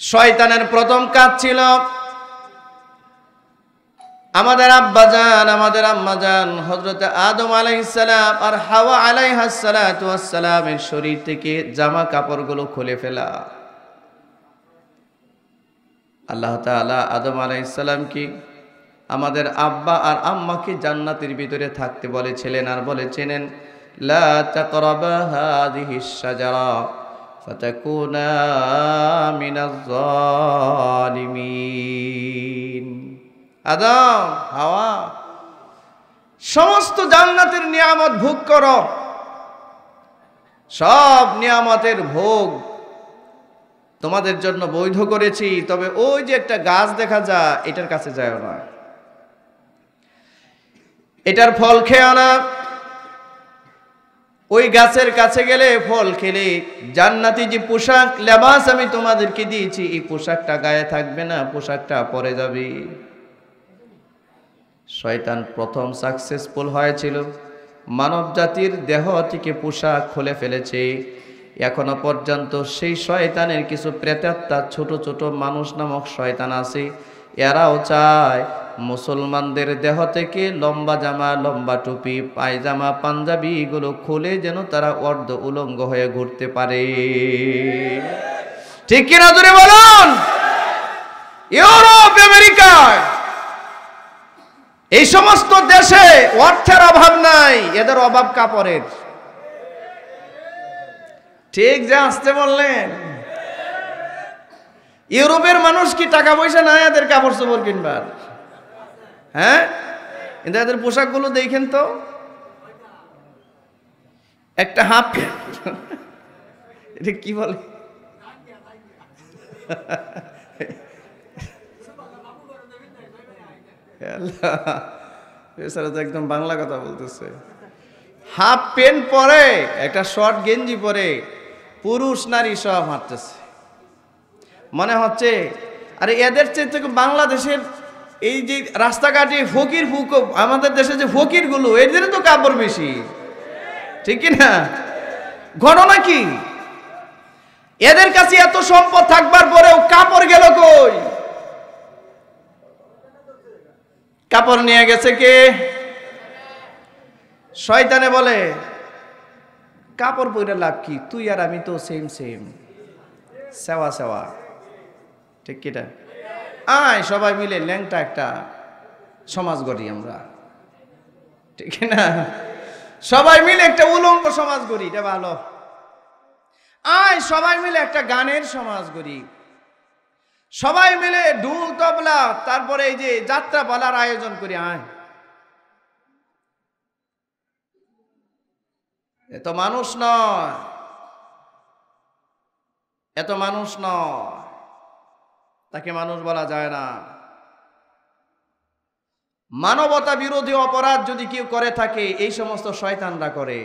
শয়তানের প্রথম কাজ ছিল আমাদের আব্বাজান, আমাদের আম্মাজান হজরত আদম আলাইসালাম আর হাওয়া আলাইহাসালামের শরীর থেকে জামা কাপড়গুলো খুলে ফেলা। আল্লাহ তাআলা আদম আলাইসালামকে আমাদের আব্বা আর আম্মাকে জান্নাতের ভিতরে থাকতে বলেছিলেন আর বলেছিলেন, লা ফাতাকুনা মিনাজ জালিমিন। আদম, হাওয়া, সমস্ত জান্নাতের নিয়ামত ভোগ করো। সব নিয়ামতের ভোগ তোমাদের জন্য বৈধ করেছি, তবে ওই যে একটা গাছ দেখা যায়, এটার কাছে যায় না। এটার ফল খেয়ে না। ওই গাছের কাছে গেলে ফল খেলে, জান্নাতি যে পোশাক, লেবাস আমি তোমাদেরকে দিয়েছি, এই পোশাকটা গায়ে থাকবে না, পোশাকটা পরে যাবে। শয়তান প্রথম সাকসেসফুল হয়েছিল। মানব জাতির দেহ থেকে পোশাক খুলে ফেলেছে। এখনও পর্যন্ত সেই শয়তানের কিছু প্রেতাত্মা, ছোট ছোট মানুষ নামক শয়তান আছে। এরাও চায় মুসলমানদের দেহ থেকে লম্বা জামা, লম্বা টুপি, পায়জামা পাঞ্জাবি এগুলো খুলে যেন তারা অর্ধ উলঙ্গ হয়ে ঘুরতে পারে। ঠিক কিনা ধরে বলুন? ইউরোপ, আমেরিকায় এই সমস্ত দেশে অর্থের অভাব নাই, এদের অভাব কাপড়ের। ঠিক যে আসতে বললেন। ইউরোপের মানুষ কি টাকা পয়সা নাই এদের কাপড় চোপড় কিনবার? হ্যাঁ? কিন্তু এদের পোশাকগুলো দেখেন তো। একটা হাফ এটা কি বলে? তো একদম বাংলা কথা বলতেছে। হাফ প্যান্ট পরে, একটা শর্ট গেঞ্জি পরে পুরুষ নারী সব হাঁটতেছে। মনে হচ্ছে, আরে এদের চেয়ে বাংলাদেশের এই যে রাস্তাঘাটে ফকির ফুক, আমাদের দেশে যে ফকিরগুলো এদের তো কাপড় বেশি। ঠিক না? ঘটনা কি? এদের কাছে এত সম্পদ থাকবার পরেও কাপড় গেল কই? কাপড় নিয়ে গেছে কে? শয়তানে বলে, কাপড় পরে লাভ কি? তুই আর আমি তো সেম সেম সেওয়া সেওয়া। ঠিক কিটা আয়, সবাই মিলে ল্যাংটা একটা সমাজ গড়ি আমরা। ঠিক না? সবাই মিলে একটা উলঙ্গ সমাজ গড়ি, এটা ভালো। আয়, সবাই মিলে একটা গানের সমাজ গড়ি। সবাই মিলে ঢুল, তবলা, তারপরে এই যে যাত্রা বলার আয়োজন করি, আয়। এত মানুষ নয়। এত মানুষ নয়। তাকে মানুষ বলা যায় না। মানবতা বিরোধী অপরাধ যদি কেউ করে থাকে, এই সমস্ত শয়তানরা করে।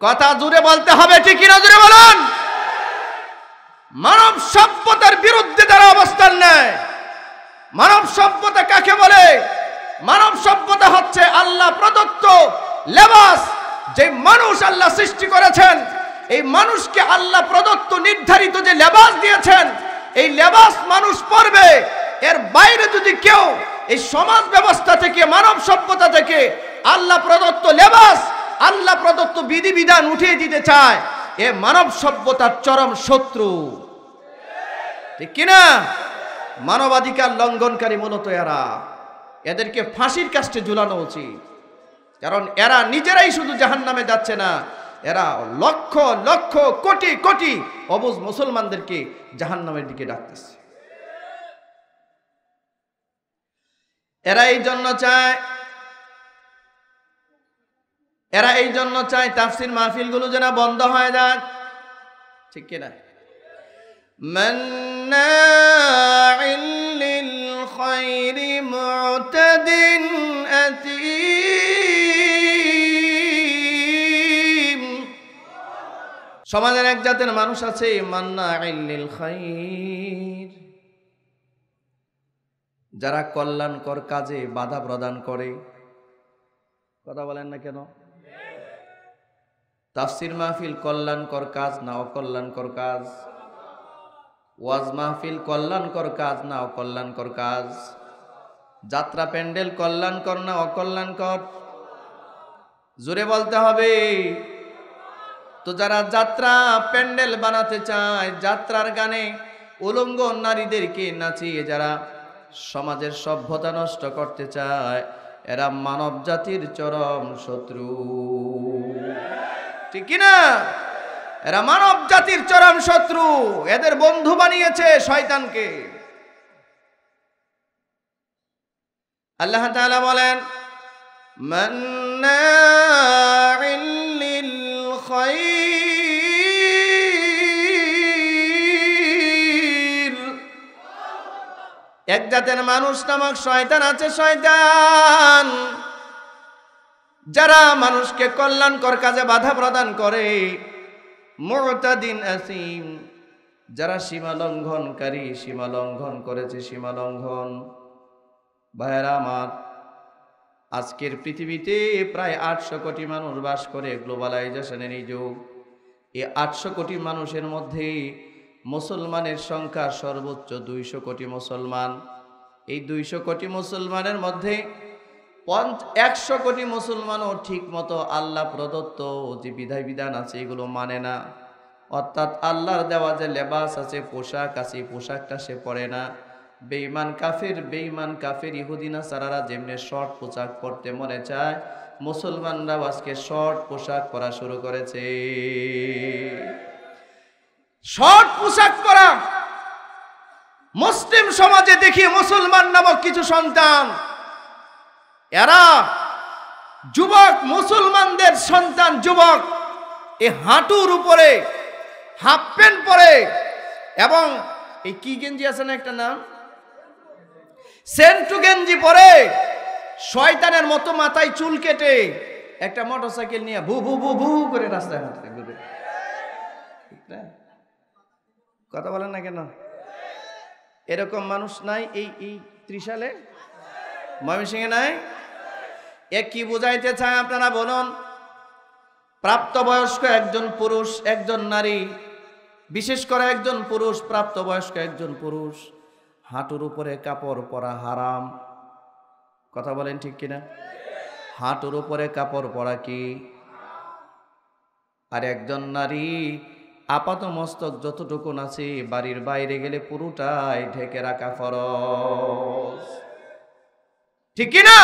কথা জুড়ে বলতে হবে, ঠিক কিনা জুড়ে বলুন? মানব সভ্যতার বিরুদ্ধে তারা অবস্থান নেয়। মানব সভ্যতা কাকে বলে? মানব সভ্যতা হচ্ছে আল্লাহ প্রদত্ত লেবাস যে মানুষ আল্লাহ সৃষ্টি করেছেন। এই মানুষকে আল্লাহ প্রদত্ত নির্ধারিত যে লেবাস দিয়েছেন এই লেবাস মানুষ পরবে এর বাইরে যদি কেউ এই সমাজ ব্যবস্থা থেকে, মানব সভ্যতা থেকে আল্লাহ প্রদত্ত লেবাস, আল্লাহ প্রদত্ত বিধিবিধান উঠিয়ে দিতে চায়, এ মানব সভ্যতার চরম শত্রু। ঠিক কিনা? মানবাধিকার লঙ্ঘনকারী মূলত এরা। এদেরকে ফাঁসির কাস্টে ঝুলানো উচিত। কারণ এরা নিজেরাই শুধু জাহান নামে যাচ্ছে না এরা লক্ষ লক্ষ, কোটি কোটি অবুজ মুসলমানদেরকে জাহান্নামের দিকে ডাকতেছে। এরা এই জন্য চায়, এরা এই জন্য চায় তাফসির মাহফিলগুলো যেন বন্ধ হয়ে যাক। ঠিক কিনা? মান্না সমাজের এক জাতের মানুষ আছে মান্না আইলিল খাইর। যারা কল্যাণকর কাজে বাধা প্রদান করে। কথা বলেন না কেন? তাফসির মাহফিল কল্যাণকর কাজ না অকল্যাণকর কাজ? ওয়াজ মাহফিল কল্যাণকর কাজ না অকল্যাণকর কাজ? যাত্রা প্যান্ডেল কল্যাণকর না অকল্যাণকর? জোরে বলতে হবে। তো যারা যাত্রা প্যান্ডেল বানাতে চায়, যাত্রার গানে উলঙ্গ নারীদেরকে নাচিয়ে যারা সমাজের সভ্যতা নষ্ট করতে চায়, এরা মানব জাতির চরম শত্রু। ঠিক কিনা? এরা মানব জাতির চরম শত্রু। এদের বন্ধু বানিয়েছে শয়তানকে। আল্লাহ বলেন মান্নাইল এক জাতের মানুষ নামক শয়তান আছে শয়তান। যারা মানুষকে কল্যাণকর কাজে বাধা প্রদান করে, মুতাদিন আসিম। যারা সীমা লঙ্ঘনকারী, সীমা লঙ্ঘন করেছে, সীমা লঙ্ঘন। ভাইয়েরা আমার, আজকের পৃথিবীতে প্রায় আটশো কোটি মানুষ বাস করে গ্লোবালাইজেশনের এই যুগ। এই আটশো কোটি মানুষের মধ্যে মুসলমানের সংখ্যা সর্বোচ্চ দুইশো কোটি মুসলমান। এই দুইশো কোটি মুসলমানের মধ্যে পঞ্চ, একশো কোটি মুসলমানও ঠিক মতো আল্লাহ প্রদত্ত যে বিধায় বিধান আছে, এগুলো মানে না। অর্থাৎ আল্লাহর দেওয়া যে লেবাস আছে, পোশাক আছে, পোশাকটা সে পরে না। বেইমান কাফের বেইমান কাফের ইহুদিনা সারারা যেমনি শর্ট পোশাক পরতে মনে চায়, মুসলমানরাও আজকে শর্ট পোশাক পরা শুরু করেছে। শর্ট পোশাক পরা। মুসলিম সমাজে দেখি মুসলমান নামক কিছু সন্তান। এরা যুবক, মুসলমানদের সন্তান, যুবক। এই হাঁটুর উপরে, হাফ প্যান্ট পরে এবং এই কি গেঞ্জি আছে না একটা নাম? সেন্টু গেঞ্জি পরে শয়তানের মতো মাথায় চুল কেটে একটা মোটরসাইকেল নিয়ে ভু ভু ভু ভু করে রাস্তায় হাঁটতে ঘুরে? কথা বলেন না কেন? এরকম মানুষ নাই এই এই ত্রিশালে? ময়মনসিংহে নাই? এ কি বুঝাইতে চায় আপনারা বলুন? প্রাপ্তবয়স্ক একজন পুরুষ, একজন নারী, বিশেষ করে একজন পুরুষ, প্রাপ্তবয়স্ক একজন পুরুষ, হাঁটুর উপরে কাপড় পরা হারাম। কথা বলেন ঠিক কিনা? হাঁটুর উপরে কাপড় পরা কি? আর একজন নারী আপাত মস্তক যতটুকু আছে বাড়ির বাইরে গেলে পুরোটাই ঢেকে রাখা ফরজ। ঠিক কিনা?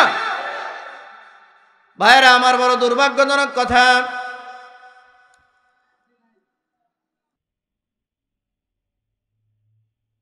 ভাইরা আমার বড় দুর্ভাগ্যজনক কথা